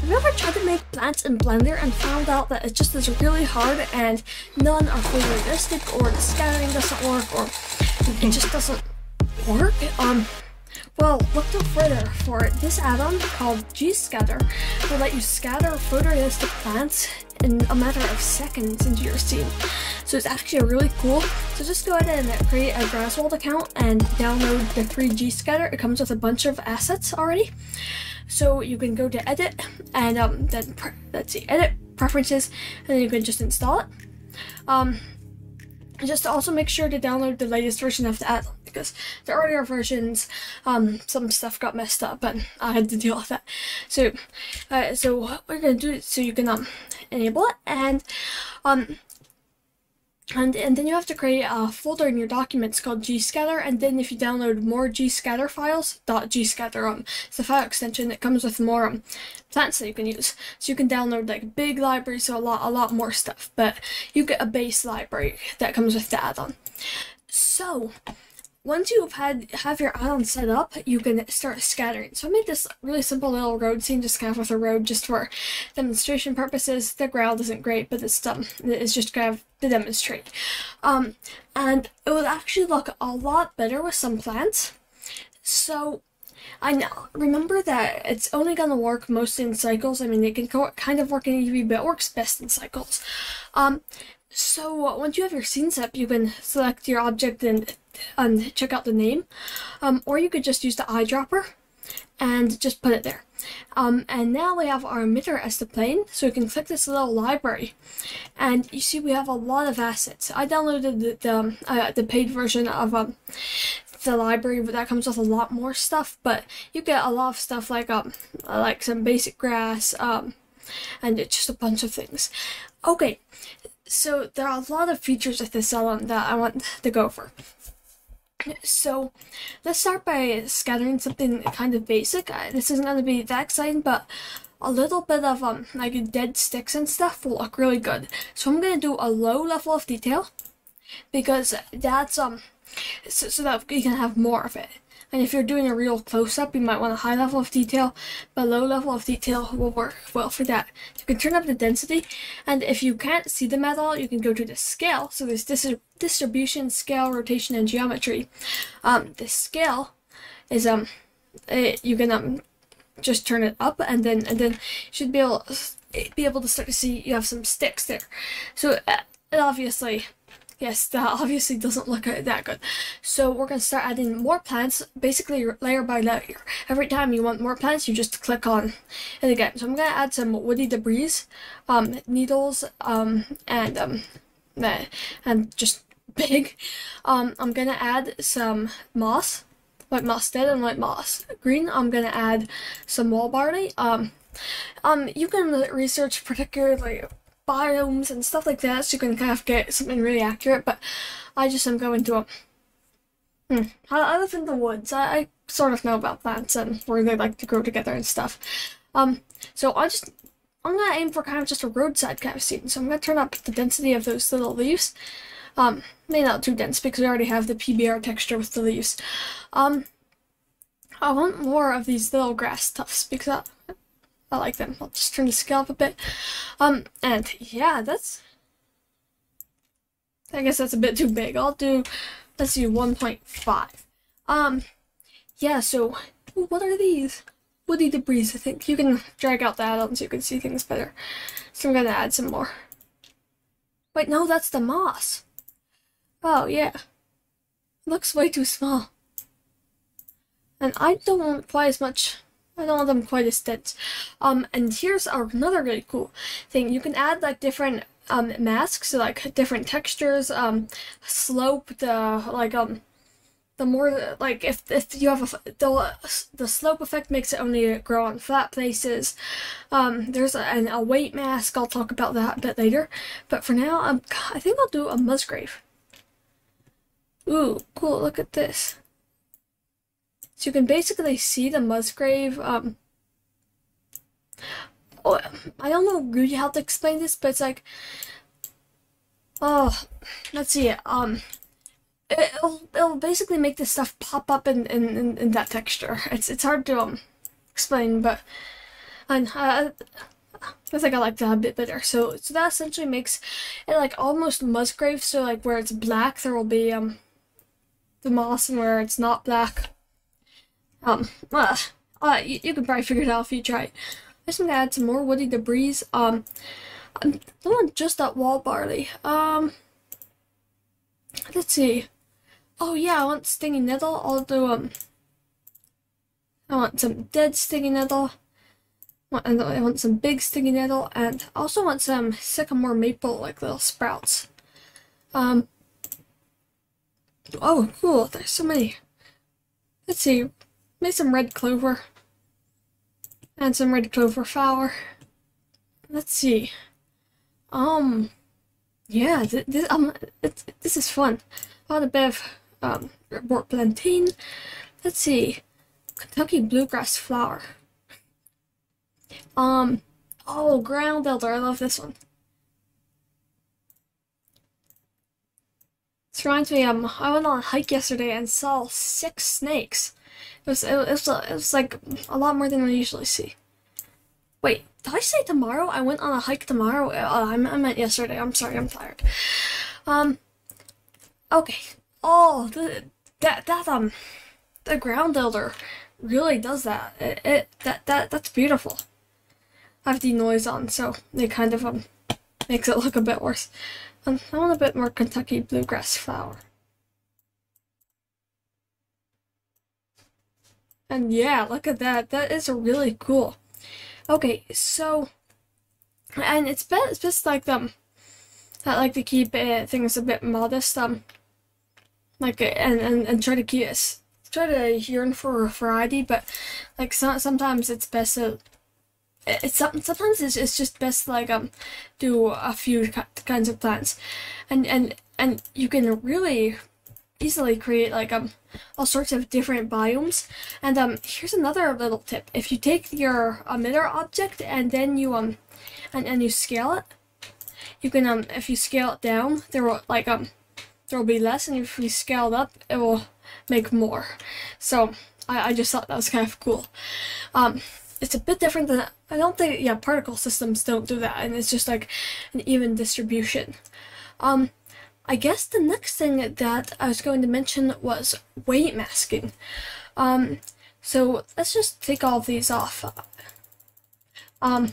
Have you ever tried to make plants in Blender and found out that it just is really hard and none are fully realistic or the scattering doesn't work or it just doesn't work? Um, well, look no further for this add-on called G-Scatter will let you scatter photorealistic plants in a matter of seconds into your scene. So it's actually really cool. So just go ahead and create a Graswald account and download the 3G scatter. It comes with a bunch of assets already. So you can go to edit and um, then let's see, edit preferences, and then you can just install it. Um, just also make sure to download the latest version of the add-on because the earlier versions, um, some stuff got messed up and I had to deal with that. So, uh, so what we're gonna do so you can um enable it and um and, and then you have to create a folder in your documents called gscatter and then if you download more gscatter files .gscatter um it's a file extension that comes with more um, plants that you can use. So you can download like big libraries so a lot a lot more stuff but you get a base library that comes with the add-on. So once you've had have your island set up, you can start scattering. So I made this really simple little road scene, just kind of with a road, just for demonstration purposes. The ground isn't great, but it's um, it's just kind of to demonstrate. Um, and it would actually look a lot better with some plants. So I know. Remember that it's only going to work mostly in cycles. I mean, it can kind of work in Eevee, but it works best in cycles. Um, so once you have your scene set, you can select your object and, and check out the name. Um, or you could just use the eyedropper and just put it there. Um, and now we have our emitter as the plane, so we can click this little library. And you see we have a lot of assets. I downloaded the, the, uh, the paid version of um, the library, but that comes with a lot more stuff. But you get a lot of stuff like um, like some basic grass, um, and it's just a bunch of things. Okay, so there are a lot of features of this add-on that I want to go for. So let's start by scattering something kind of basic. Uh, this isn't going to be that exciting, but a little bit of um like dead sticks and stuff will look really good. So I'm going to do a low level of detail because that's um so, so that you can have more of it. And if you're doing a real close-up, you might want a high level of detail, but low level of detail will work well for that. You can turn up the density, and if you can't see them at all, you can go to the scale. So there's dis distribution, scale, rotation, and geometry. Um, the scale is um, it, you can um, just turn it up, and then and then you should be able be able to start to see you have some sticks there. So uh, obviously yes, that obviously doesn't look that good. So we're going to start adding more plants, basically layer by layer. Every time you want more plants, you just click on it again. So I'm going to add some woody debris, um, needles, um, and, um, and just big. Um, I'm going to add some moss, white moss dead and white moss green. I'm going to add some wall barley. Um, um, you can research particularly biomes and stuff like that so you can kind of get something really accurate, but I just am going to, hmm, I, live in the woods, I, I sort of know about plants and where they like to grow together and stuff. Um, so I just, I'm gonna aim for kind of just a roadside kind of scene, so I'm gonna turn up the density of those little leaves. Um, maybe not too dense because we already have the PBR texture with the leaves. Um, I want more of these little grass tufts because I, I like them. I'll just turn the scale up a bit. Um, and yeah, that's... I guess that's a bit too big. I'll do, let's see, 1.5. Um, yeah, so, what are these? Woody debris, I think. You can drag out the add-on so you can see things better. So I'm gonna add some more. Wait, no, that's the moss. Oh, yeah. looks way too small. And I don't want quite as much I don't want them quite as dense. Um, and here's another really cool thing. You can add like different um, masks, so, like different textures, um, slope, the like um, the more like if if you have a the the slope effect makes it only grow on flat places. Um, there's a, an, a weight mask. I'll talk about that a bit later. But for now, um, I think I'll do a Musgrave. Ooh, cool! Look at this. So you can basically see the Musgrave. Um, oh, I don't know really how to explain this, but it's like, oh, let's see. Um, it'll it'll basically make this stuff pop up in in, in, in that texture. It's it's hard to um explain, but And uh, I think I like that a bit better. So, so that essentially makes it like almost Musgrave. So like where it's black, there will be um the moss, and where it's not black, um, uh, uh you, you can probably figure it out if you try. I just gonna add some more woody debris. Um, I don't want just that wall barley. Um, let's see. Oh yeah, I want stinging nettle. I'll do um. I want some dead stinging nettle. And I want some big stinging nettle, and I also want some sycamore maple, like little sprouts. Um. Oh, cool. There's so many. Let's see. Maybe some red clover. And some red clover flower. Let's see. Um. Yeah, th this, um, this is fun. A bit of um, plantain. Let's see. Kentucky bluegrass flower. Um, oh, ground elder. I love this one. Reminds me, um, I went on a hike yesterday and saw six snakes. It was, it was, it was like a lot more than I usually see. Wait, did I say tomorrow? I went on a hike tomorrow? Uh, I meant yesterday. I'm sorry, I'm tired. Um, okay. Oh, the, that, that, um, the ground elder really does that. It, it that, that, that's beautiful. I have the noise on, so it kind of, um, makes it look a bit worse. I want a bit more Kentucky bluegrass flower. And yeah, look at that. That is really cool. Okay, so, and it's best, it's best like, um, I like to keep uh, things a bit modest, um, like, and, and, and try to keep us, try to yearn for variety, but, like, so, sometimes it's best to it's sometimes it's, it's just best like um do a few kinds of plants. And and and you can really easily create like um all sorts of different biomes. And um here's another little tip. If you take your emitter object and then you um and, and you scale it you can um if you scale it down there will like um there will be less. And if you scale it up it will make more. So I, I just thought that was kind of cool. Um it's a bit different than I don't think yeah particle systems don't do that and it's just like an even distribution. Um, I guess the next thing that I was going to mention was weight masking. Um, so let's just take all of these off. Um,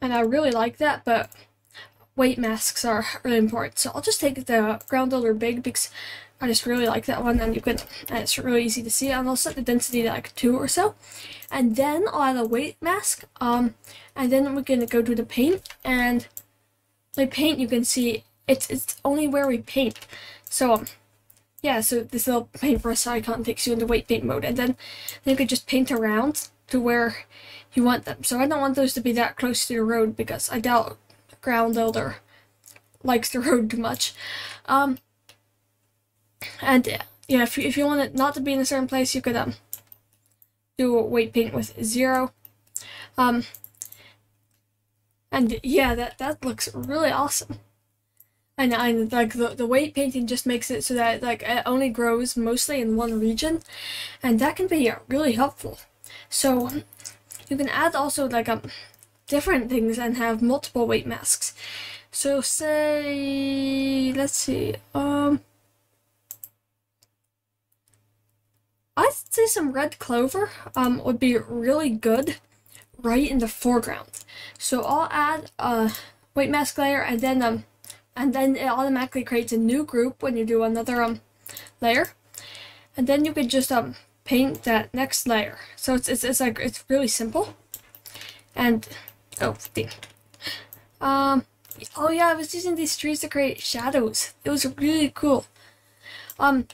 and I really like that, but weight masks are really important. So I'll just take the ground elder big because I just really like that one and you can and it's really easy to see and I'll set the density to like two or so. And then I'll add a weight mask um and then we're gonna go to the paint and like paint you can see it's it's only where we paint. So um, yeah so this little paintbrush icon takes you into weight paint mode and then, then you can just paint around to where you want them. So I don't want those to be that close to the road because I doubt ground elder likes the road too much. Um and yeah, if you, if you want it not to be in a certain place, you could um do weight paint with zero. Um, and yeah, that that looks really awesome. And, and like the, the weight painting just makes it so that like it only grows mostly in one region, and that can be really helpful. So you can add also like um different things and have multiple weight masks. So say let's see um. I'd say some red clover um, would be really good right in the foreground. So I'll add a weight mask layer and then um and then it automatically creates a new group when you do another um layer. And then you could just um paint that next layer. So it's it's, it's like it's really simple. And oh. Um oh yeah, I was using these trees to create shadows. It was really cool. Um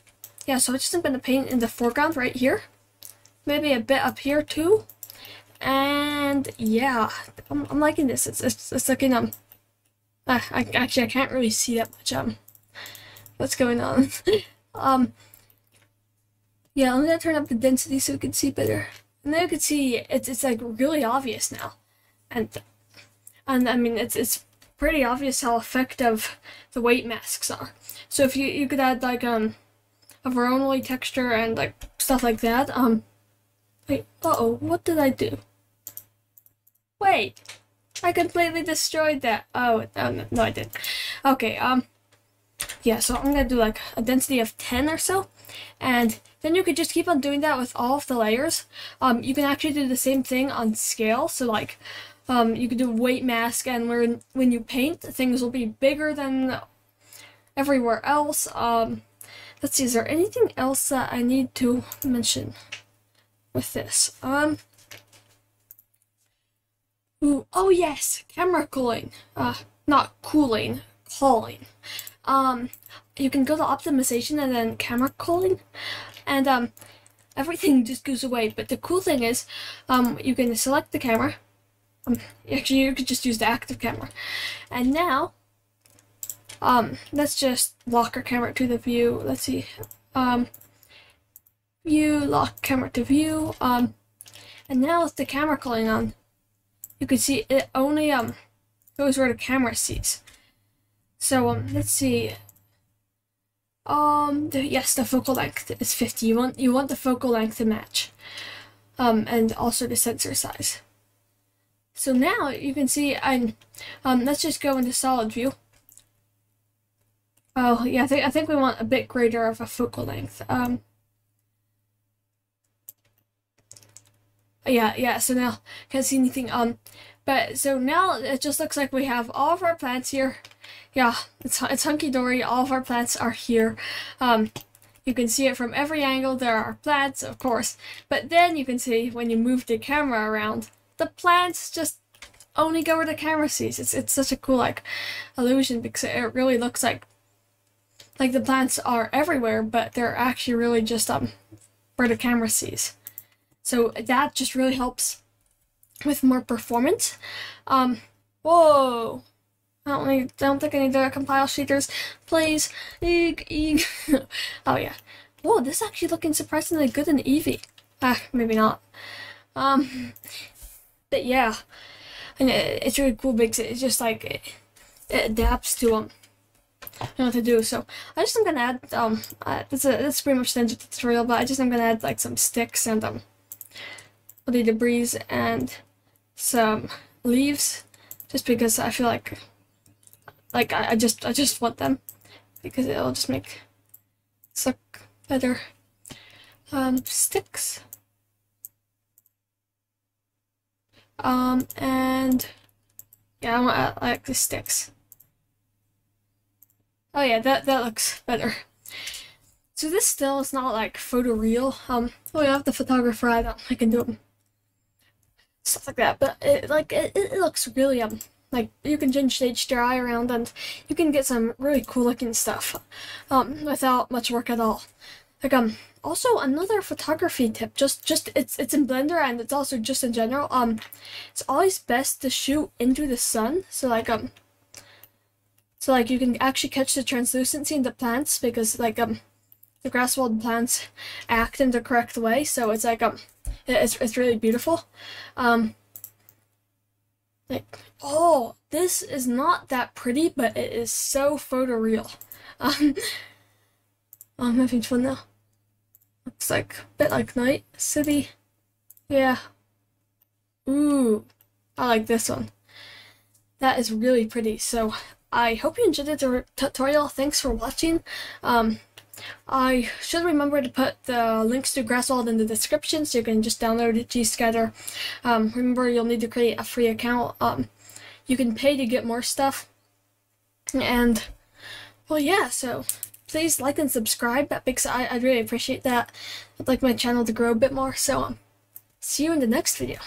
yeah, so I'm just going to paint in the foreground right here. Maybe a bit up here too. And yeah, I'm, I'm liking this. It's, it's, it's looking, um, uh, I, actually I can't really see that much, um, what's going on. um, yeah, I'm gonna turn up the density so we can see better. And then you can see it's, it's like really obvious now. And, and I mean, it's, it's pretty obvious how effective the weight masks are. So if you, you could add like, um, a Voronoi texture and like stuff like that. Um, wait, uh oh, what did I do? Wait, I completely destroyed that. Oh, no, no, I didn't. Okay, um, yeah, so I'm gonna do like a density of 10 or so, and then you could just keep on doing that with all of the layers. Um, you can actually do the same thing on scale, so like, um, you could do weight mask, and when, when you paint, things will be bigger than everywhere else. Um, let's see, is there anything else that I need to mention with this? Um, ooh, oh yes, camera cooling. Uh, not cooling, culling. Um, you can go to optimization and then camera cooling, and um, everything just goes away. But the cool thing is, um, you can select the camera. Um, actually, you could just use the active camera, and now um, let's just lock our camera to the view. Let's see. Um, view, lock camera to view. Um, and now with the camera culling on, you can see it only um goes where the camera sees. So um, let's see. Um, the, yes, the focal length is 50. You want you want the focal length to match, um, and also the sensor size. So now you can see, and um, let's just go into solid view. Oh, yeah, I think, I think we want a bit greater of a focal length. Um, yeah, yeah, so now can't see anything. Um, but so now it just looks like we have all of our plants here. Yeah, it's, it's hunky-dory. All of our plants are here. Um, you can see it from every angle. There are plants, of course. But then you can see when you move the camera around, the plants just only go where the camera sees. It's, it's such a cool, like, illusion because it really looks like like the plants are everywhere, but they're actually really just um where the camera sees. So that just really helps with more performance. Um, whoa. I don't, need, I don't think I need to compile shaders. Please. Oh, yeah. Whoa, this is actually looking surprisingly good in Eevee. Ah, maybe not. Um, but yeah. And it, it's really cool because it's just like, it, it adapts to, um, know what to do. So I just am gonna add um uh, that's a that's pretty much the end of the tutorial, but I just am gonna add like some sticks and um the debris and some leaves just because I feel like like I, I just I just want them because it'll just make suck better um sticks um and yeah I want like the sticks Oh yeah, that, that looks better. So this still is not like photoreal. Um, oh, you have the photographer I, don't, I can do. Stuff like that, but it, like, it, it looks really, um, like, you can change the HDRI around and you can get some really cool looking stuff, um, without much work at all. Like, um, also another photography tip, just, just, it's, it's in Blender and it's also just in general, um, it's always best to shoot into the sun, so like, um, so like you can actually catch the translucency in the plants because like um the Graswald plants act in the correct way. So it's like um it's it's really beautiful. Um like oh this is not that pretty but it is so photoreal. Um I'm having fun now. Looks like a bit like night city. Yeah. Ooh. I like this one. That is really pretty. So I hope you enjoyed the tutorial. Thanks for watching. Um, I should remember to put the links to Graswald in the description so you can just download GScatter. Um, remember, you'll need to create a free account. Um, you can pay to get more stuff. And, well, yeah, so please like and subscribe because I, I'd really appreciate that. I'd like my channel to grow a bit more. So, um, see you in the next video.